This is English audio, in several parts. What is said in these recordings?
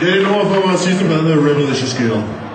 They didn't know if I want to season, but on their revolution scale.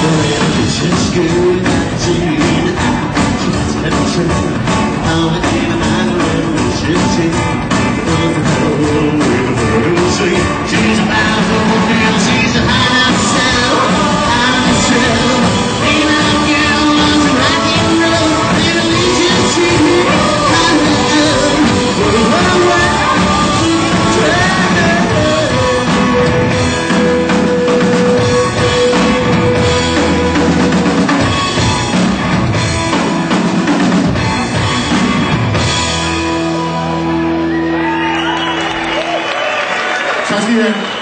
Forever says goodnight to you. Just let me try. I'm 感谢